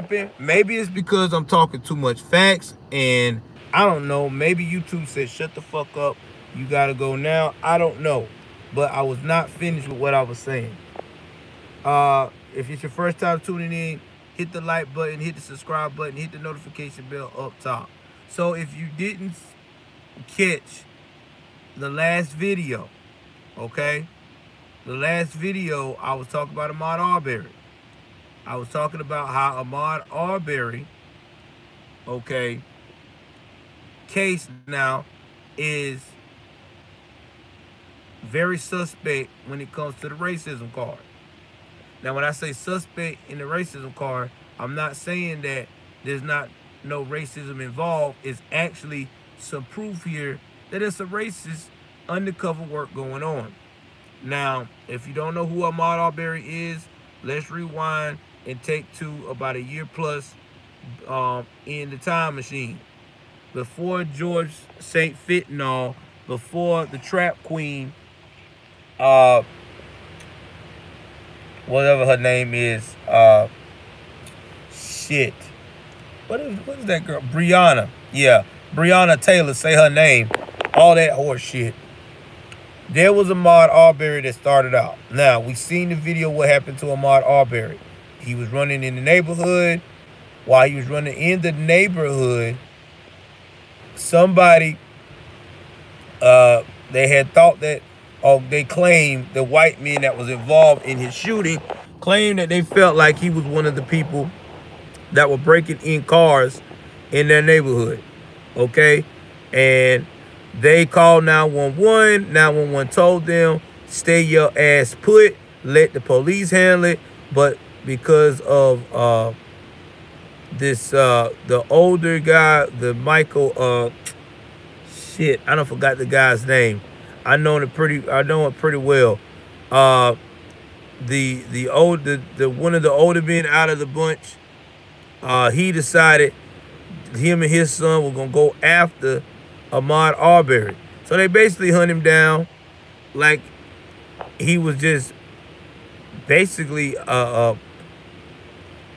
happened. Maybe it's because I'm talking too much facts and I don't know. Maybe YouTube said shut the fuck up. You gotta go now. I don't know. But I was not finished with what I was saying. Uh if it's your first time tuning in, hit the like button, hit the subscribe button, hit the notification bell up top. So if you didn't catch the last video, okay? The last video, I was talking about Ahmaud Arbery. I was talking about how Ahmaud Arbery, okay, case now is very suspect when it comes to the racism card. Now, when I say suspect in the racism card, I'm not saying that there's not no racism involved. It's actually some proof here that it's a racist undercover work going on. Now, if you don't know who Ahmaud Arbery is, let's rewind and take to about a year plus um, in the time machine. Before George St. Fentanyl, before the Trap Queen, uh, whatever her name is, uh, shit. What is, what is that girl? Breonna. Yeah, Breonna Taylor, say her name. All that horse shit. There was Ahmaud Arbery that started out. Now, we've seen the video what happened to Ahmaud Arbery. He was running in the neighborhood. While he was running in the neighborhood, somebody, uh, they had thought that, or they claimed the white men that was involved in his shooting claimed that they felt like he was one of the people that were breaking in cars in their neighborhood. Okay? And they called 911. 911 told them, stay your ass put, let the police handle it. But because of uh this uh the older guy, the Michael uh shit, I don't forgot the guy's name. I know it pretty I know it pretty well. Uh the the old the, the one of the older men out of the bunch, uh he decided him and his son were gonna go after Ahmaud Arbery. So they basically hunt him down like he was just basically a, a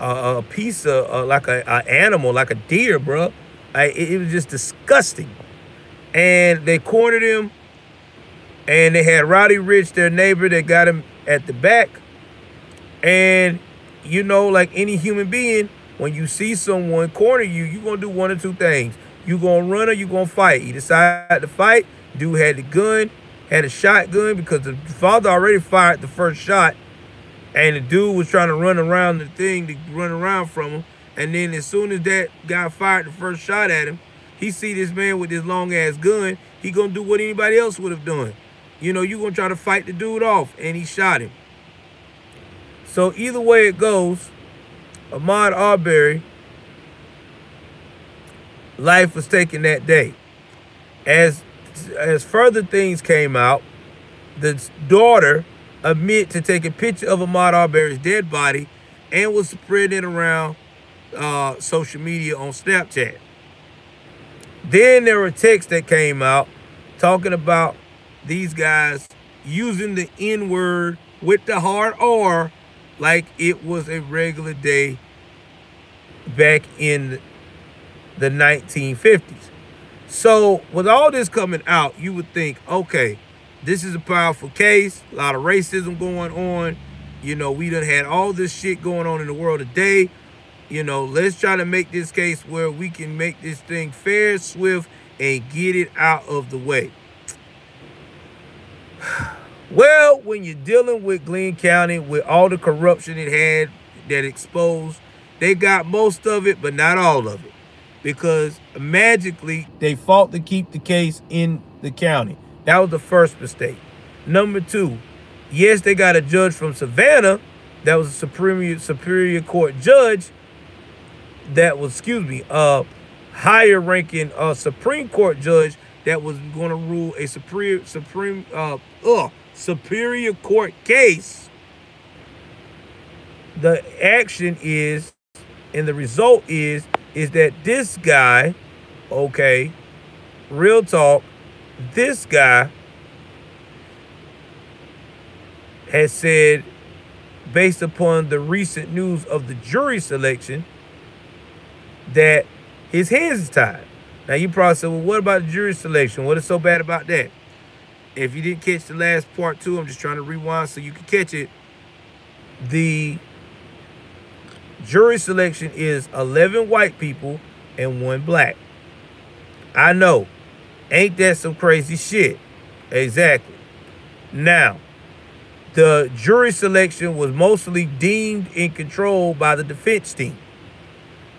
a, a piece of like a, a, animal, like a deer, bro. I, it, it was just disgusting. And they cornered him, and they had Roddy Rich, their neighbor, that got him at the back. And you know, like any human being, when you see someone corner you, you're gonna do one or two things. You're gonna run or you're gonna fight. He decided to fight. Dude had the gun, had a shotgun because the father already fired the first shot and the dude was trying to run around the thing to run around from him. And then as soon as that guy fired the first shot at him, he see this man with this long ass gun. He gonna do what anybody else would have done. You know, you gonna try to fight the dude off, and he shot him. So either way it goes, Ahmaud Arbery, life was taken that day. As as further things came out, the daughter admit to take a picture of Ahmaud Arbery's dead body and was spreading it around uh, social media on Snapchat. Then there were texts that came out talking about these guys using the N-word with the hard R like it was a regular day back in the 1950s. So with all this coming out, you would think, okay, this is a powerful case. A lot of racism going on. You know, we done had all this shit going on in the world today. You know, let's try to make this case where we can make this thing fair, swift, and get it out of the way. Well, when you're dealing with Glynn County, with all the corruption it had that exposed, they got most of it, but not all of it. Because magically, they fought to keep the case in the county. That was the first mistake. Number two, yes, they got a judge from Savannah that was a Supreme superior court judge that was, excuse me, a higher ranking uh Supreme Court judge that was going to rule a superior supreme uh ugh, superior court case. The action is and the result is is that this guy, okay, real talk, this guy has said, based upon the recent news of the jury selection, that his hands is tied. Now you probably said, well, what about the jury selection? What is so bad about that? If you didn't catch the last part two, I'm just trying to rewind so you can catch it. The jury selection is 11 white people and one black. I know. Ain't that some crazy shit? Exactly. Now, the jury selection was mostly deemed and controlled by the defense team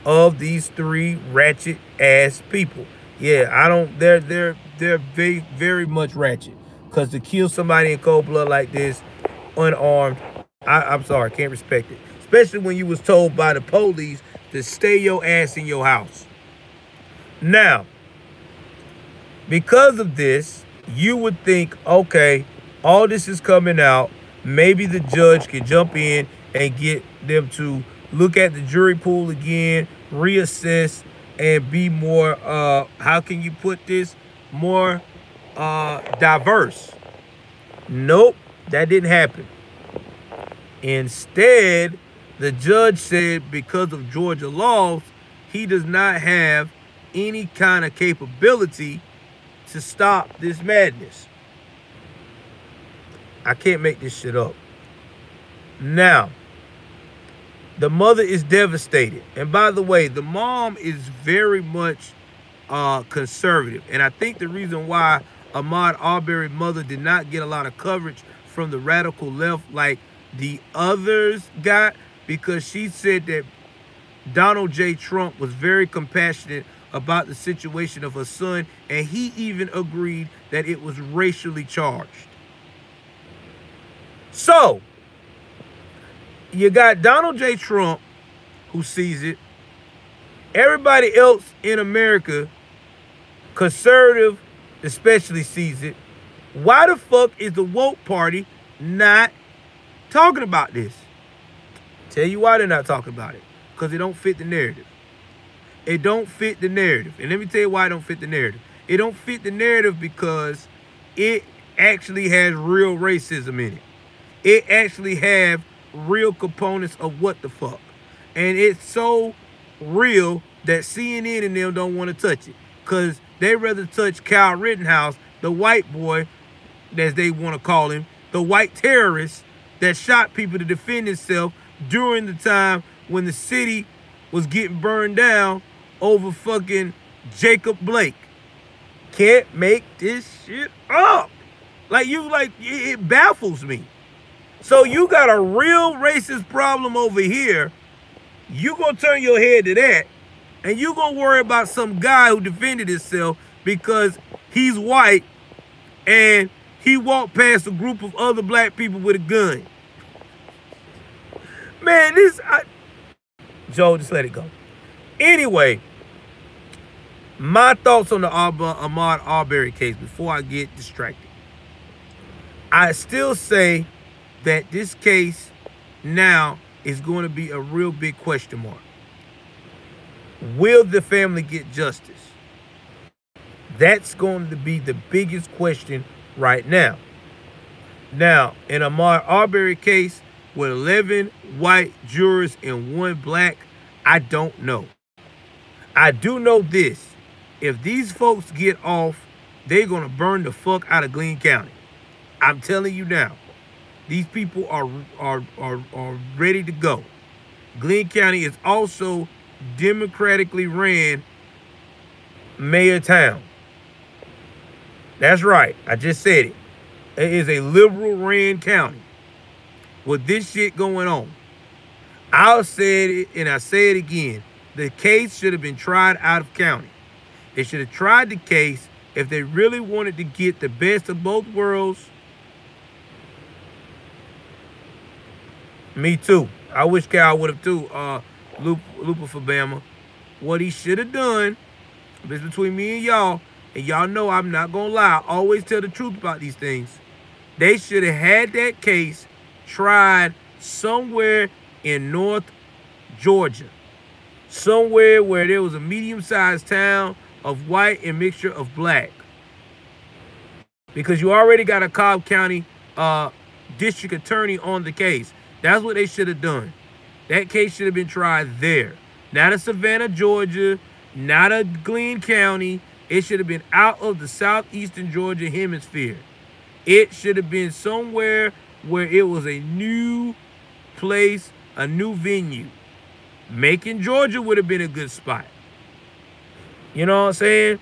of these three ratchet ass people. Yeah, I don't they're they're they're very very much ratchet. Cause to kill somebody in cold blood like this, unarmed, I, I'm sorry, can't respect it. Especially when you was told by the police to stay your ass in your house. Now, because of this, you would think, okay, all this is coming out. Maybe the judge can jump in and get them to look at the jury pool again, reassess, and be more, uh, how can you put this, more uh, diverse. Nope, that didn't happen. Instead, the judge said because of Georgia laws, he does not have any kind of capability to stop this madness. I can't make this shit up. Now, the mother is devastated. And by the way, the mom is very much uh, conservative. And I think the reason why Ahmaud Arbery's mother did not get a lot of coverage from the radical left like the others got because she said that Donald J. Trump was very compassionate about the situation of her son, and he even agreed that it was racially charged. So, you got Donald J. Trump who sees it. Everybody else in America, conservative especially, sees it. Why the fuck is the woke party not talking about this? Tell you why they're not talking about it. Because it don't fit the narrative. It don't fit the narrative. And let me tell you why it don't fit the narrative. It don't fit the narrative because it actually has real racism in it. It actually have real components of what the fuck. And it's so real that CNN and them don't want to touch it. Because they rather touch Kyle Rittenhouse, the white boy, as they want to call him, the white terrorist that shot people to defend himself during the time when the city was getting burned down over fucking Jacob Blake. Can't make this shit up. Like you like it baffles me. So you got a real racist problem over here. You gonna turn your head to that, and you gonna worry about some guy who defended himself because he's white and he walked past a group of other black people with a gun. Man, this, I, Joe, just let it go. Anyway, my thoughts on the Ahmaud Arbery case before I get distracted. I still say that this case now is going to be a real big question mark. Will the family get justice? That's going to be the biggest question right now. Now, in Ahmaud Arbery case, with 11 white jurors and one black, I don't know. I do know this. If these folks get off, they're going to burn the fuck out of Glynn County. I'm telling you now. These people are, are, are, are ready to go. Glynn County is also democratically ran mayor town. That's right. I just said it. It is a liberal ran county with this shit going on. I'll say it and I say it again. The case should have been tried out of county. They should have tried the case if they really wanted to get the best of both worlds. Me too. I wish Cal would have too, uh, Lupa for Bama. What he should have done, this between me and y'all, and y'all know I'm not going to lie. I always tell the truth about these things. They should have had that case tried somewhere in North Georgia. Somewhere where there was a medium-sized town of white and mixture of black. Because you already got a Cobb County uh, district attorney on the case. That's what they should have done. That case should have been tried there. not a Savannah, Georgia, not a Glynn County. It should have been out of the southeastern Georgia hemisphere. It should have been somewhere where it was a new place, a new venue. Macon, Georgia would have been a good spot. You know what I'm saying?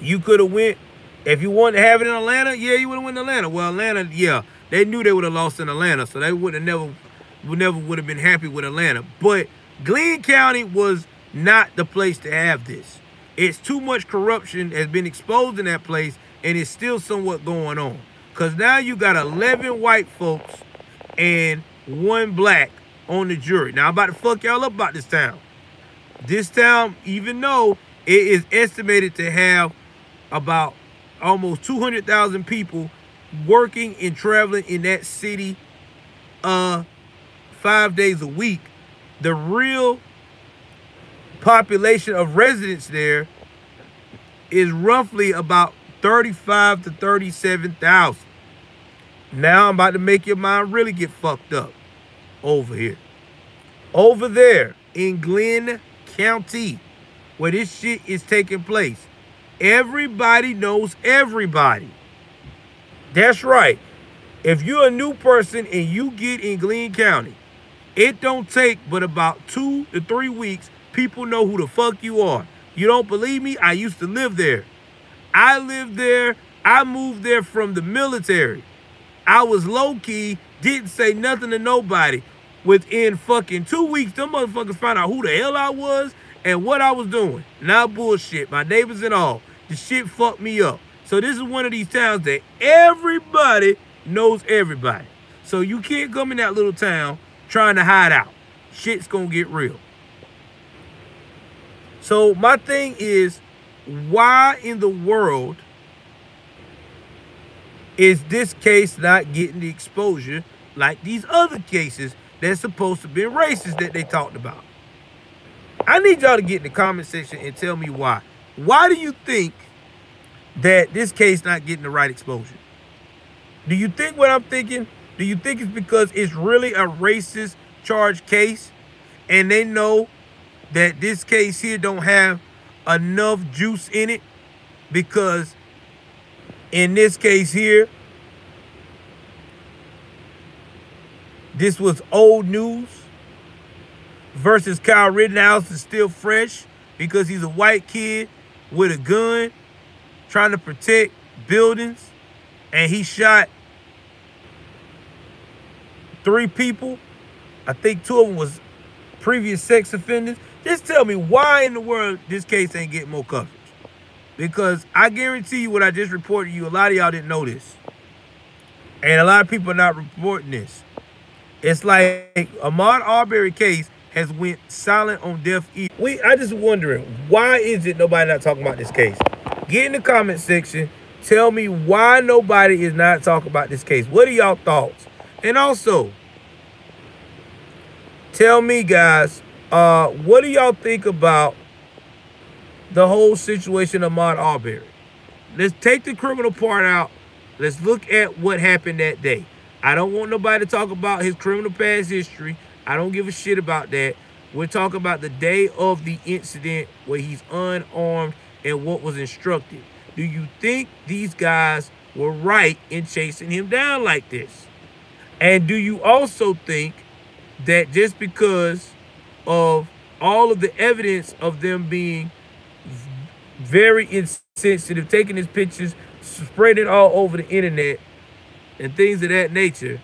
You could have went, if you wanted to have it in Atlanta, yeah, you would have went to Atlanta. Well, Atlanta, yeah, they knew they would have lost in Atlanta, so they would have never, never would have been happy with Atlanta. But Glynn County was not the place to have this. It's too much corruption has been exposed in that place, and it's still somewhat going on. Because now you got 11 white folks and one black on the jury. Now, I'm about to fuck y'all up about this town. This town, even though it is estimated to have about almost 200,000 people working and traveling in that city uh, five days a week, the real population of residents there is roughly about 35 to 37,000. Now I'm about to make your mind really get fucked up over here. Over there in Glynn County, where this shit is taking place, everybody knows everybody. That's right. If you're a new person and you get in Glynn County, it don't take but about two to three weeks. People know who the fuck you are. You don't believe me? I used to live there. I lived there. I moved there from the military. I was low key, didn't say nothing to nobody. Within fucking two weeks, them motherfuckers found out who the hell I was and what I was doing. Not bullshit. My neighbors and all. The shit fucked me up. So this is one of these towns that everybody knows everybody. So you can't come in that little town trying to hide out. Shit's gonna get real. So my thing is, why in the world is this case not getting the exposure like these other cases that's supposed to be racist that they talked about? I need y'all to get in the comment section and tell me why. Why do you think that this case not getting the right exposure? Do you think what I'm thinking? Do you think it's because it's really a racist charge case and they know that this case here don't have enough juice in it because in this case here, this was old news versus Kyle Rittenhouse is still fresh because he's a white kid with a gun trying to protect buildings and he shot three people. I think two of them was previous sex offenders. Just tell me why in the world this case ain't getting more coverage. Because I guarantee you what I just reported to you, a lot of y'all didn't know this. And a lot of people are not reporting this. It's like Ahmaud Arbery case has went silent on deaf ears. We, I just wondering, why is it nobody not talking about this case? Get in the comment section. Tell me why nobody is not talking about this case. What are y'all thoughts? And also, tell me, guys, uh, what do y'all think about the whole situation of Ahmaud Arbery? Let's take the criminal part out. Let's look at what happened that day. I don't want nobody to talk about his criminal past history. I don't give a shit about that. We're talking about the day of the incident where he's unarmed and what was instructed. Do you think these guys were right in chasing him down like this? And do you also think that just because of all of the evidence of them being very insensitive, taking his pictures, spreading it all over the internet, and things of that nature,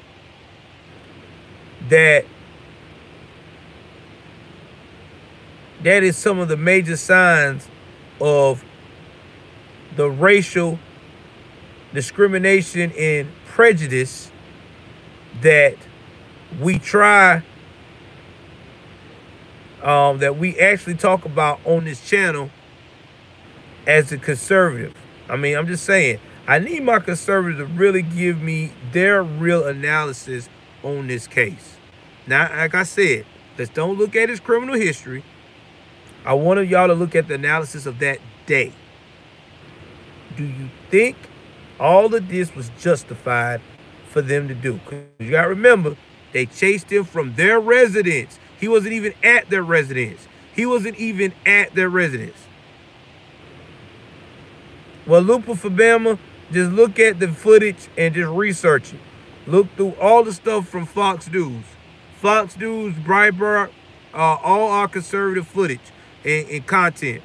that that is some of the major signs of the racial discrimination and prejudice that we try um, that we actually talk about on this channel as a conservative. I mean, I'm just saying, I need my conservatives to really give me their real analysis on this case. Now, like I said, let's don't look at his criminal history. I want y'all to look at the analysis of that day. Do you think all of this was justified for them to do? You got to remember, they chased him from their residence. He wasn't even at their residence. He wasn't even at their residence. Well, Lupa for Bama, just look at the footage and just research it. Look through all the stuff from Fox News. Fox News, Breitbart, uh, all our conservative footage and, and content.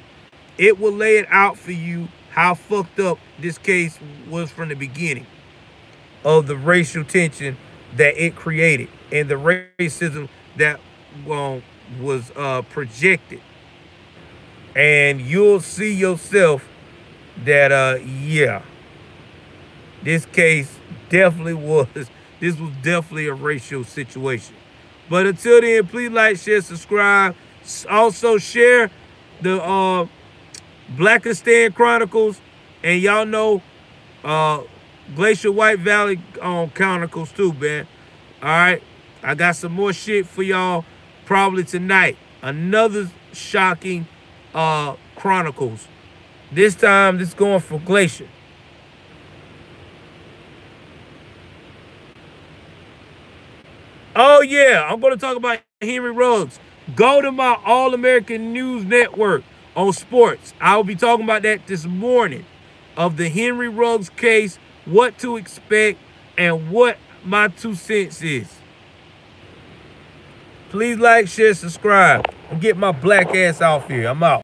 It will lay it out for you how fucked up this case was from the beginning of the racial tension that it created and the racism that um, was uh, projected. And you'll see yourself that, uh, yeah, this case definitely was, this was definitely a racial situation. But until then, please like, share, subscribe. Also share the uh, Blackistan Chronicles. And y'all know uh, Glacier White Valley um, Chronicles too, man. All right. I got some more shit for y'all probably tonight. Another shocking uh, Chronicles. This time, this going for Glacier. Oh, yeah. I'm going to talk about Henry Ruggs. Go to my All-American News Network on sports. I will be talking about that this morning of the Henry Ruggs case, what to expect, and what my two cents is. Please like, share, subscribe, and get my black ass off here. I'm out.